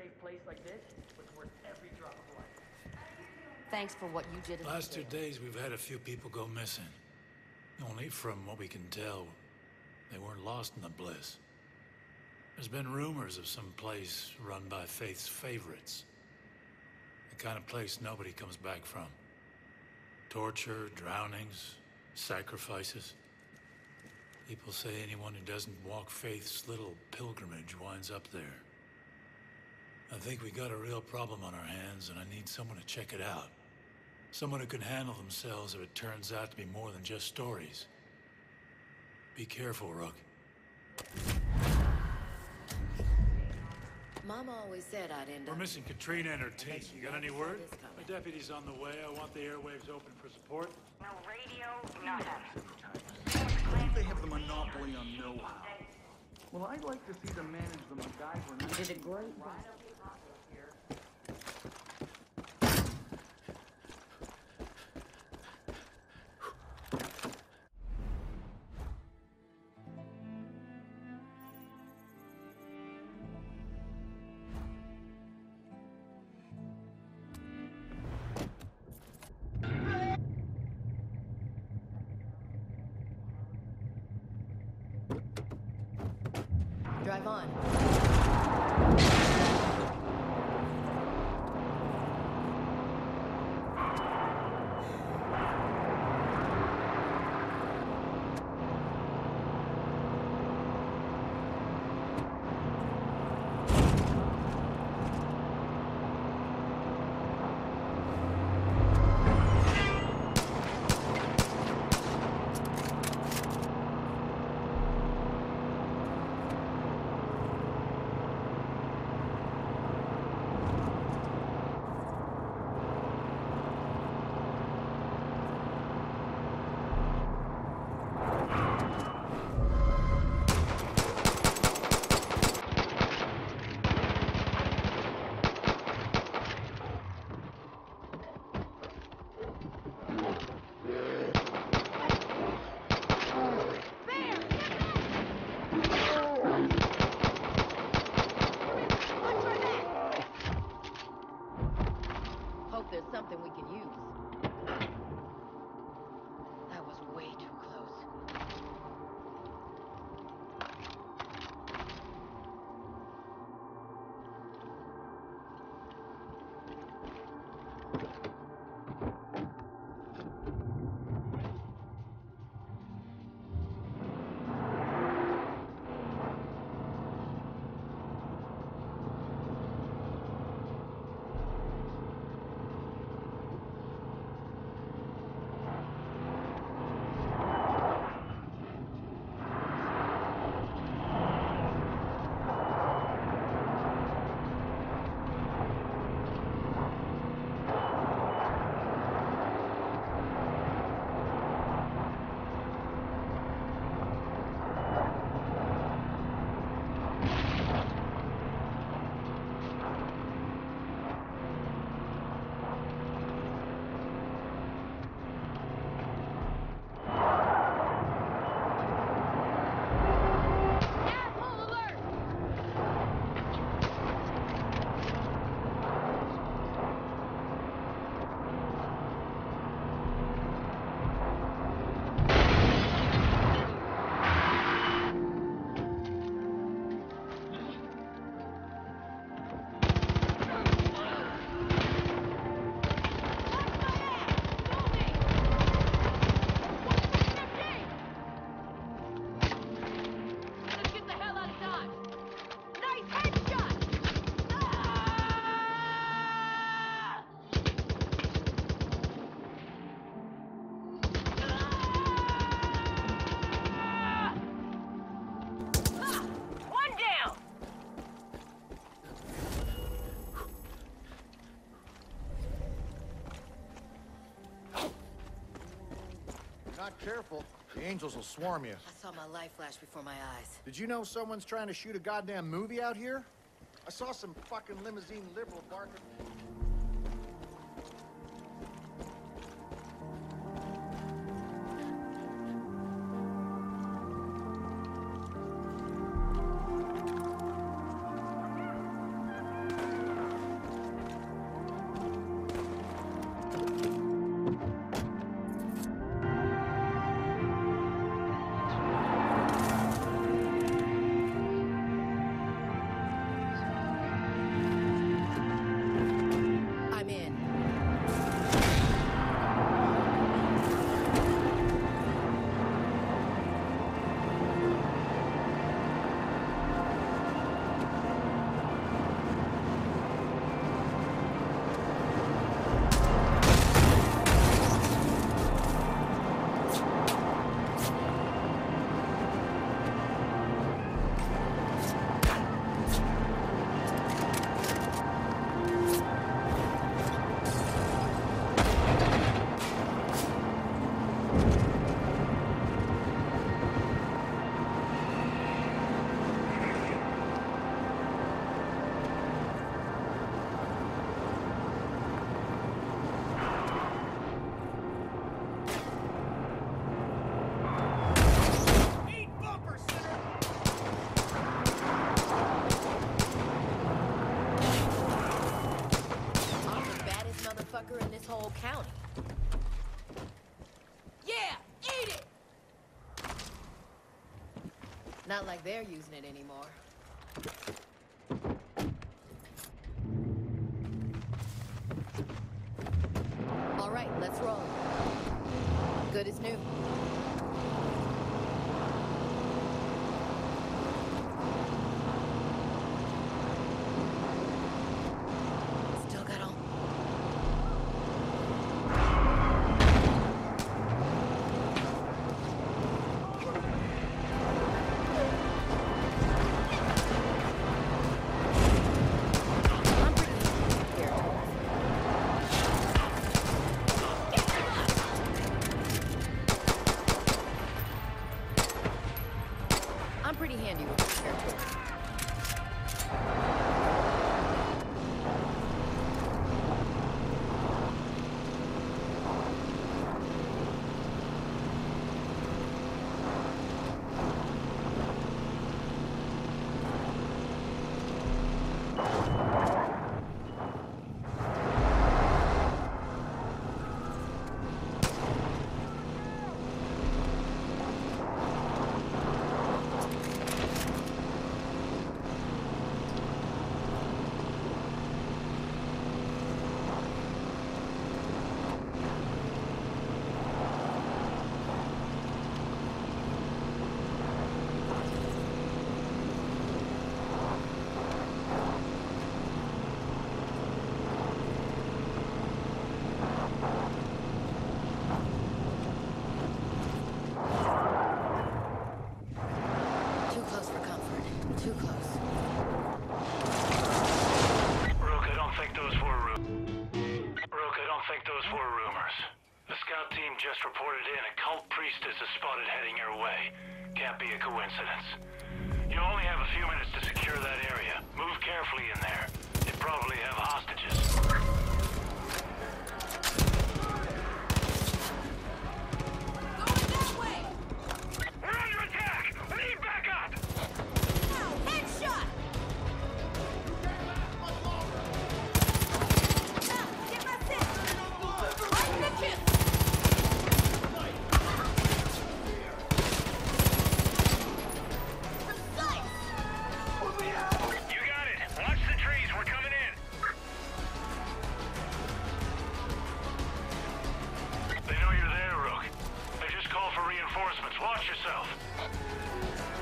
safe place like this was worth every drop of life. Thanks for what you did. Last two days, we've had a few people go missing. Only from what we can tell, they weren't lost in the bliss. There's been rumors of some place run by Faith's favorites. The kind of place nobody comes back from. Torture, drownings, sacrifices. People say anyone who doesn't walk Faith's little pilgrimage winds up there. I think we got a real problem on our hands, and I need someone to check it out. Someone who can handle themselves if it turns out to be more than just stories. Be careful, Rook. Mama always said I'd end We're up... missing Katrina and her team. You got any word? This. My deputy's on the way. I want the airwaves open for support. No radio, nothing. think they have the monopoly on know-how. Well, I'd like to see them manage the MacGyver. I- Did a great Drive on. Not careful, the angels will swarm you. I saw my life flash before my eyes. Did you know someone's trying to shoot a goddamn movie out here? I saw some fucking limousine liberal barking. whole county. Yeah, eat it! Not like they're using it anymore. can't be a coincidence. You only have a few minutes to secure that area. Move carefully in there. yourself.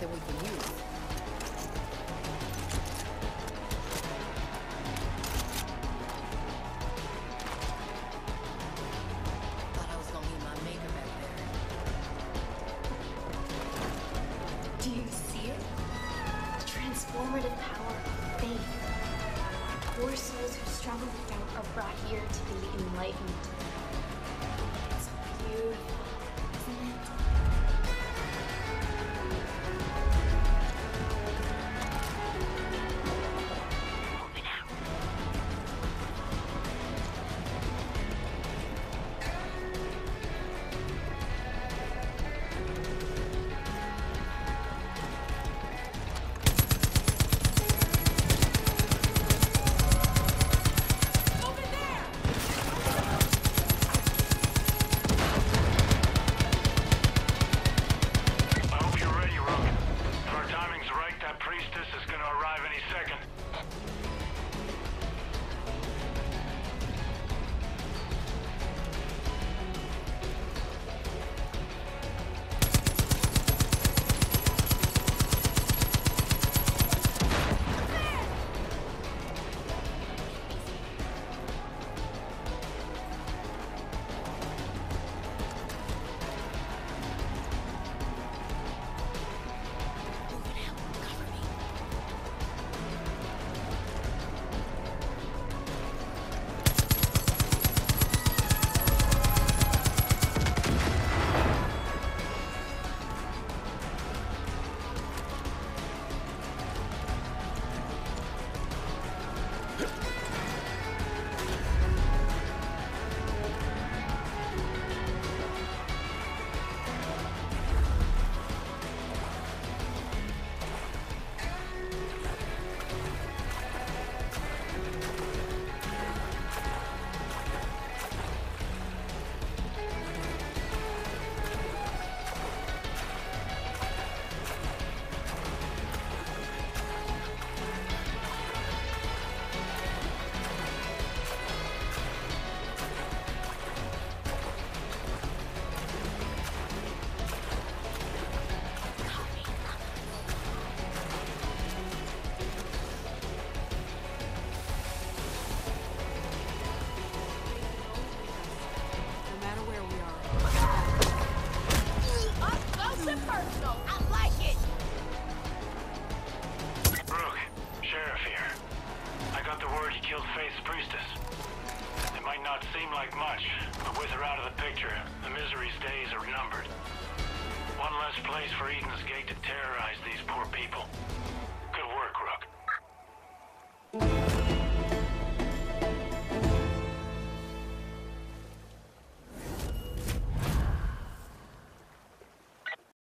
something we can use. faced priestess. It might not seem like much, but with her out of the picture, the misery's days are numbered. One less place for Eden's Gate to terrorize these poor people.